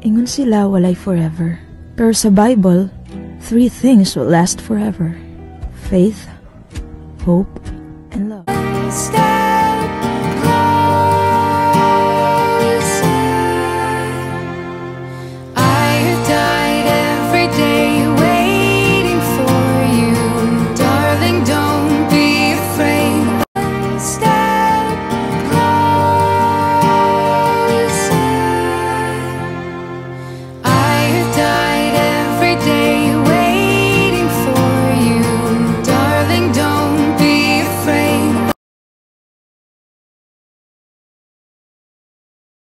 Ingon sila walay forever. Pero sa Bible, three things will last forever. Faith, hope, and love. Stay